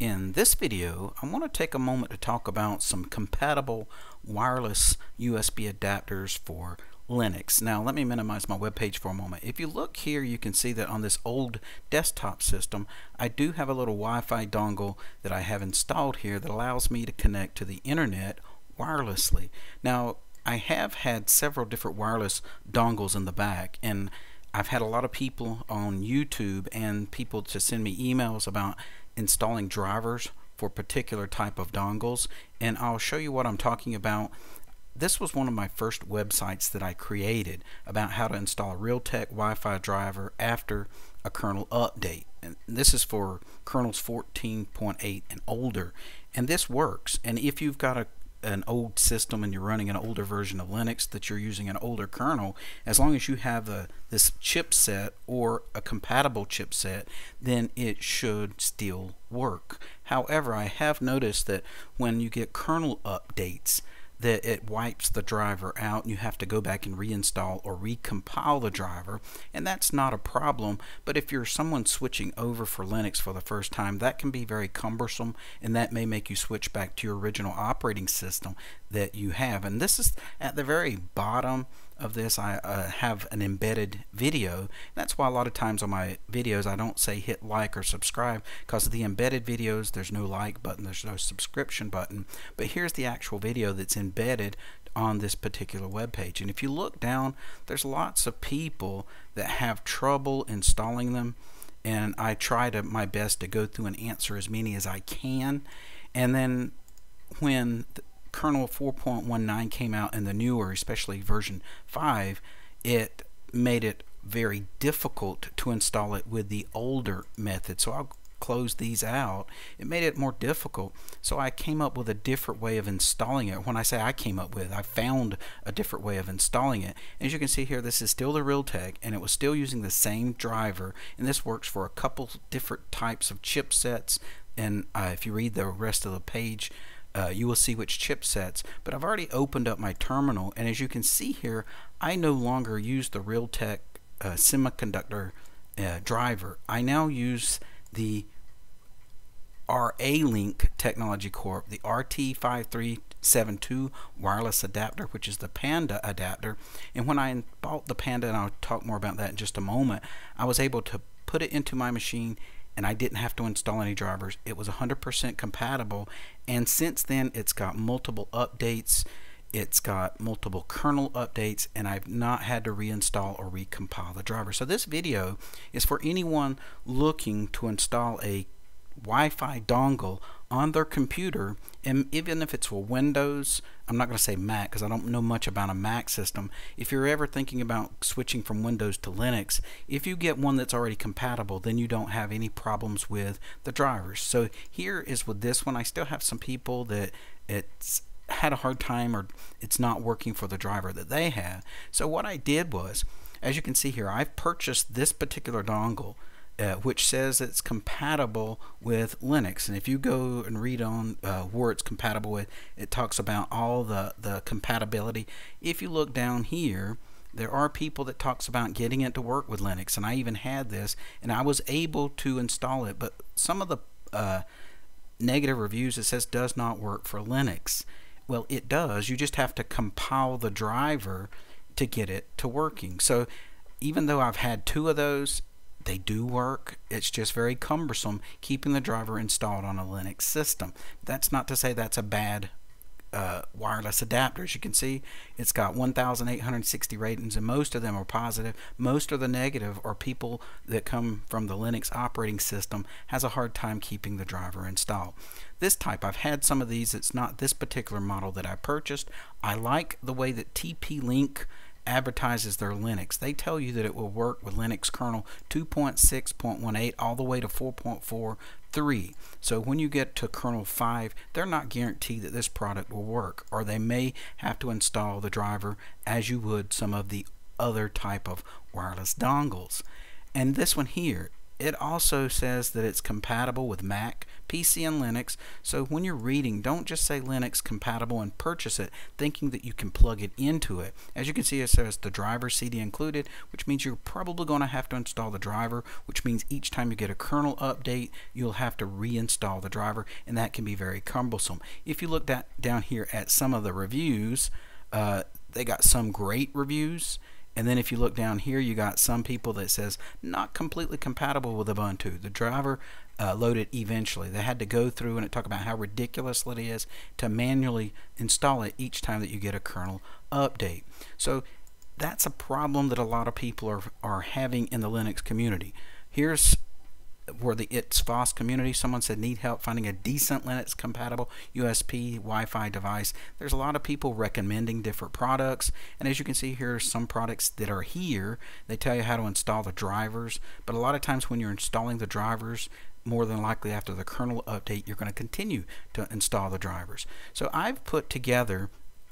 In this video, I want to take a moment to talk about some compatible wireless USB adapters for Linux. Now let me minimize my web page for a moment. If you look here you can see that on this old desktop system I do have a little Wi-Fi dongle that I have installed here that allows me to connect to the internet wirelessly. Now I have had several different wireless dongles in the back and I've had a lot of people on YouTube and people to send me emails about installing drivers for particular type of dongles. And I'll show you what I'm talking about. This was one of my first websites that I created about how to install a Realtek Wi-Fi driver after a kernel update. And this is for kernels 14.8 and older. And this works. And if you've got a an old system and you're running an older version of Linux that you're using an older kernel, as long as you have a, this chipset or a compatible chipset, then it should still work. However, I have noticed that when you get kernel updates, that it wipes the driver out and you have to go back and reinstall or recompile the driver and that's not a problem. But if you're someone switching over for Linux for the first time that can be very cumbersome and that may make you switch back to your original operating system that you have. And this is at the very bottom of this I uh, have an embedded video. That's why a lot of times on my videos I don't say hit like or subscribe because of the embedded videos there's no like button there's no subscription button. But here's the actual video that's embedded on this particular web page. And if you look down there's lots of people that have trouble installing them and I try to my best to go through and answer as many as I can. And then when kernel 4.19 came out and the newer, especially version 5, it made it very difficult to install it with the older method. So I'll close these out. It made it more difficult. So I came up with a different way of installing it. When I say I came up with, I found a different way of installing it. As you can see here, this is still the Realtek and it was still using the same driver. And this works for a couple different types of chipsets. And uh, if you read the rest of the page, uh, you will see which chipsets. But I've already opened up my terminal, and as you can see here, I no longer use the Realtek uh, semiconductor uh, driver. I now use the Ralink Technology Corp, the RT5372 wireless adapter, which is the Panda adapter. And when I bought the Panda, and I'll talk more about that in just a moment, I was able to put it into my machine and I didn't have to install any drivers. It was 100% compatible and since then it's got multiple updates it's got multiple kernel updates and I've not had to reinstall or recompile the driver. So this video is for anyone looking to install a Wi-Fi dongle on their computer and even if it's a Windows I'm not going to say Mac because I don't know much about a Mac system. If you're ever thinking about switching from Windows to Linux if you get one that's already compatible then you don't have any problems with the drivers. So here is with this one I still have some people that it's had a hard time or it's not working for the driver that they have. So what I did was as you can see here I've purchased this particular dongle uh, which says it's compatible with Linux. And if you go and read on uh, where it's compatible with, it talks about all the, the compatibility. If you look down here, there are people that talks about getting it to work with Linux. And I even had this, and I was able to install it. But some of the uh, negative reviews, it says does not work for Linux. Well, it does. You just have to compile the driver to get it to working. So even though I've had two of those, they do work. It's just very cumbersome keeping the driver installed on a Linux system. That's not to say that's a bad uh, wireless adapter. As you can see, it's got 1,860 ratings, and most of them are positive. Most of the negative are people that come from the Linux operating system has a hard time keeping the driver installed. This type, I've had some of these. It's not this particular model that I purchased. I like the way that TP-Link advertises their Linux. They tell you that it will work with Linux kernel 2.6.18 all the way to 4.43. So when you get to kernel 5, they're not guaranteed that this product will work, or they may have to install the driver as you would some of the other type of wireless dongles. And this one here, it also says that it's compatible with Mac, PC, and Linux. So when you're reading, don't just say Linux compatible and purchase it thinking that you can plug it into it. As you can see, it says the driver CD included, which means you're probably going to have to install the driver, which means each time you get a kernel update, you'll have to reinstall the driver, and that can be very cumbersome. If you look down here at some of the reviews, uh, they got some great reviews and then if you look down here, you got some people that says not completely compatible with Ubuntu. The driver uh, loaded eventually. They had to go through and talk about how ridiculous it is to manually install it each time that you get a kernel update. So that's a problem that a lot of people are, are having in the Linux community. Here's where the It's FOSS community, someone said need help finding a decent Linux compatible USB Wi-Fi device. There's a lot of people recommending different products, and as you can see here, some products that are here, they tell you how to install the drivers, but a lot of times when you're installing the drivers, more than likely after the kernel update, you're going to continue to install the drivers. So I've put together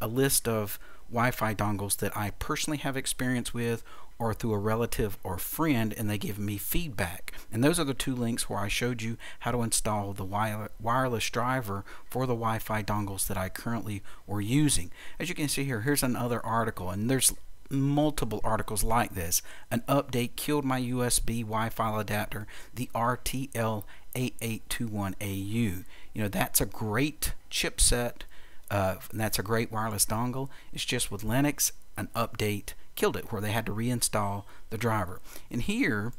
a list of Wi-Fi dongles that I personally have experience with or through a relative or friend and they give me feedback. And those are the two links where I showed you how to install the wireless driver for the Wi-Fi dongles that I currently were using. As you can see here, here's another article and there's multiple articles like this. An update killed my USB Wi-Fi adapter, the RTL 8821AU. You know, that's a great chipset. Uh, that's a great wireless dongle. It's just with Linux, an update killed it where they had to reinstall the driver. And here,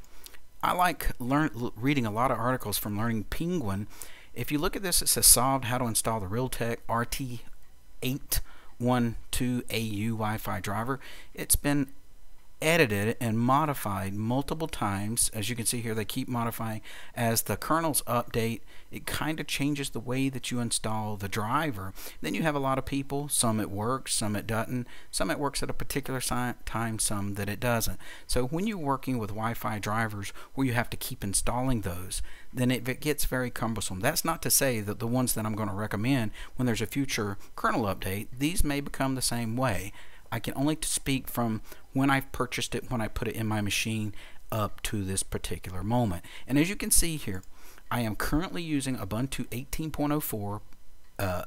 I like learn, reading a lot of articles from Learning Penguin. If you look at this, it says solved how to install the Realtek RT812AU Wi-Fi driver. It's been edited and modified multiple times. As you can see here, they keep modifying. As the kernels update, it kind of changes the way that you install the driver. Then you have a lot of people, some it works, some it doesn't, some it works at a particular time, some that it doesn't. So when you're working with Wi-Fi drivers where you have to keep installing those, then it gets very cumbersome. That's not to say that the ones that I'm going to recommend when there's a future kernel update, these may become the same way. I can only speak from when I've purchased it, when I put it in my machine up to this particular moment. And as you can see here, I am currently using Ubuntu 18.04 uh,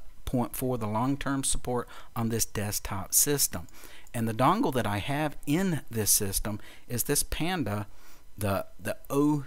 for the long-term support on this desktop system. And the dongle that I have in this system is this Panda, the, the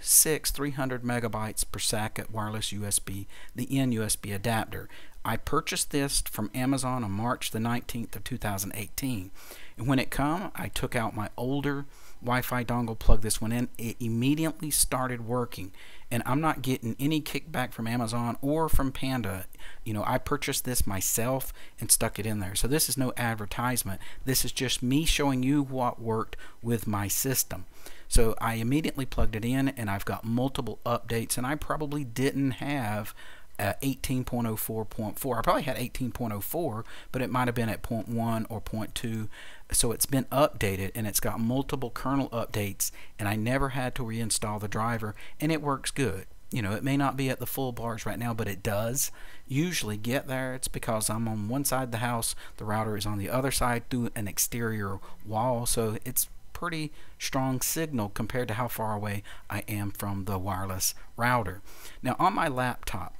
06 300 megabytes per second wireless USB, the N USB adapter. I purchased this from Amazon on March the 19th of 2018. And when it come, I took out my older Wi-Fi dongle, plugged this one in. It immediately started working. And I'm not getting any kickback from Amazon or from Panda. You know, I purchased this myself and stuck it in there. So this is no advertisement. This is just me showing you what worked with my system. So I immediately plugged it in and I've got multiple updates and I probably didn't have uh, 18.04.4. I probably had 18.04, but it might have been at 0.1 or 0.2. So it's been updated and it's got multiple kernel updates, and I never had to reinstall the driver, and it works good. You know, it may not be at the full bars right now, but it does usually get there. It's because I'm on one side of the house, the router is on the other side through an exterior wall, so it's pretty strong signal compared to how far away I am from the wireless router. Now on my laptop,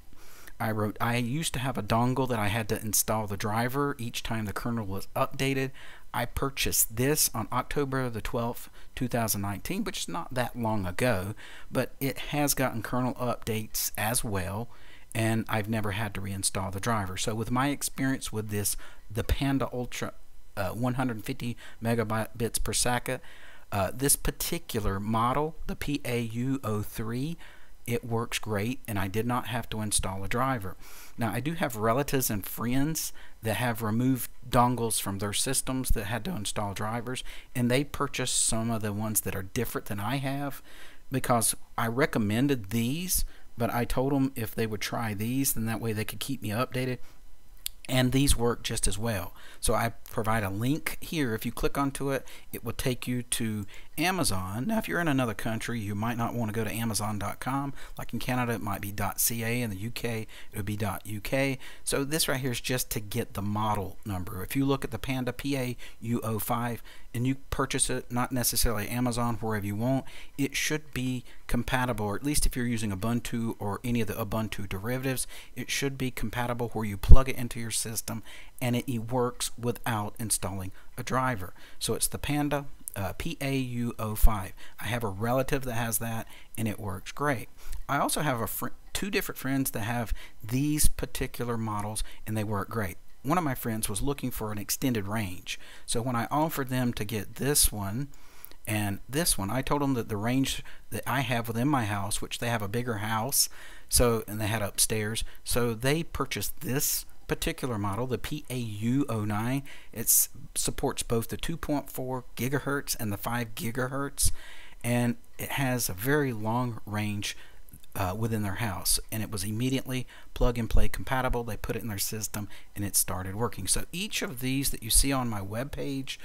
I wrote, I used to have a dongle that I had to install the driver each time the kernel was updated. I purchased this on October the 12th, 2019, which is not that long ago, but it has gotten kernel updates as well, and I've never had to reinstall the driver. So with my experience with this, the Panda Ultra uh, 150 megabits per second, uh, this particular model, the PAU03, it works great and I did not have to install a driver. Now I do have relatives and friends that have removed dongles from their systems that had to install drivers and they purchased some of the ones that are different than I have because I recommended these but I told them if they would try these then that way they could keep me updated and these work just as well. So I provide a link here. If you click onto it, it will take you to Amazon. Now, if you're in another country, you might not want to go to Amazon.com. Like in Canada, it might be .ca. In the UK, it would be .uk. So this right here is just to get the model number. If you look at the Panda PA-U05 and you purchase it, not necessarily Amazon, wherever you want, it should be compatible, or at least if you're using Ubuntu or any of the Ubuntu derivatives, it should be compatible where you plug it into your system and it works without installing a driver. So it's the Panda uh, PAU05. I have a relative that has that and it works great. I also have a fr two different friends that have these particular models and they work great. One of my friends was looking for an extended range. So when I offered them to get this one and this one, I told them that the range that I have within my house, which they have a bigger house, so and they had upstairs, so they purchased this particular model, the PAU09, it supports both the 2.4 gigahertz and the 5 gigahertz, and it has a very long range uh, within their house. And it was immediately plug and play compatible. They put it in their system and it started working. So each of these that you see on my web page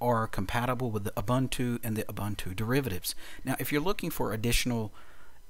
are compatible with the Ubuntu and the Ubuntu derivatives. Now, if you're looking for additional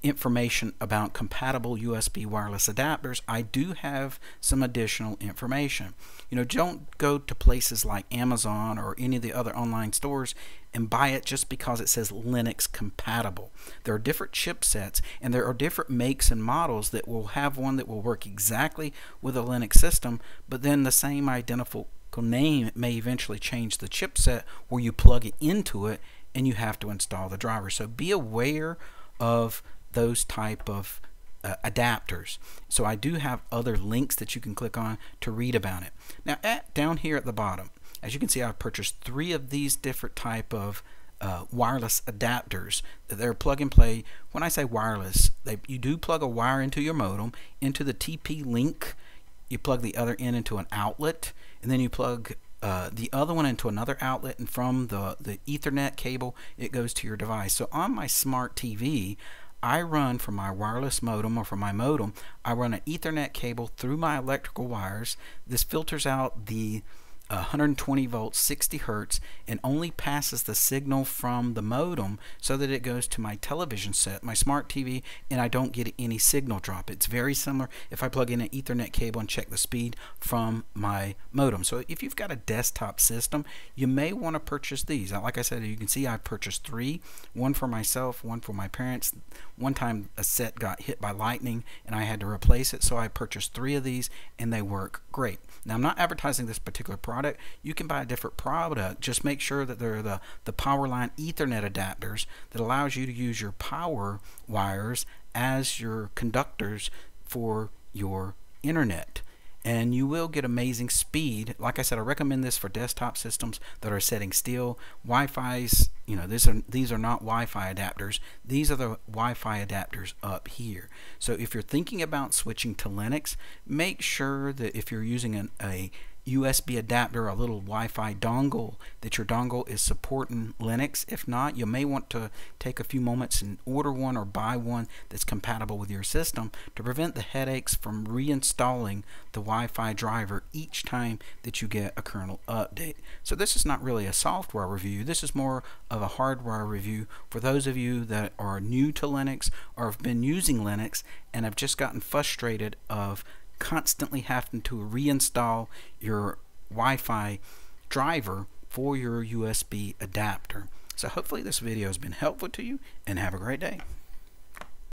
information about compatible USB wireless adapters, I do have some additional information. You know, don't go to places like Amazon or any of the other online stores and buy it just because it says Linux compatible. There are different chipsets and there are different makes and models that will have one that will work exactly with a Linux system, but then the same identical name may eventually change the chipset where you plug it into it and you have to install the driver. So be aware of those type of uh, adapters. So I do have other links that you can click on to read about it. Now at, down here at the bottom, as you can see I've purchased three of these different type of uh, wireless adapters. They're plug and play. When I say wireless, they, you do plug a wire into your modem, into the TP-Link. You plug the other end into an outlet, and then you plug uh, the other one into another outlet, and from the, the Ethernet cable, it goes to your device. So on my smart TV, I run from my wireless modem or from my modem, I run an Ethernet cable through my electrical wires. This filters out the 120 volts 60 hertz and only passes the signal from the modem so that it goes to my television set my smart TV and I don't get any signal drop. It's very similar if I plug in an ethernet cable and check the speed from my modem. So if you've got a desktop system you may want to purchase these. Like I said you can see I purchased three one for myself one for my parents. One time a set got hit by lightning and I had to replace it so I purchased three of these and they work great. Now I'm not advertising this particular product product, you can buy a different product. Just make sure that they're the, the power line Ethernet adapters that allows you to use your power wires as your conductors for your internet and you will get amazing speed. Like I said, I recommend this for desktop systems that are setting still. Wi-Fi's, you know, these are these are not Wi-Fi adapters. These are the Wi-Fi adapters up here. So if you're thinking about switching to Linux, make sure that if you're using an, a USB adapter, a little Wi-Fi dongle, that your dongle is supporting Linux. If not, you may want to take a few moments and order one or buy one that's compatible with your system to prevent the headaches from reinstalling the Wi-Fi driver each time that you get a kernel update. So this is not really a software review. This is more of a hardware review for those of you that are new to Linux or have been using Linux and have just gotten frustrated of constantly having to reinstall your Wi-Fi driver for your USB adapter. So hopefully this video has been helpful to you and have a great day.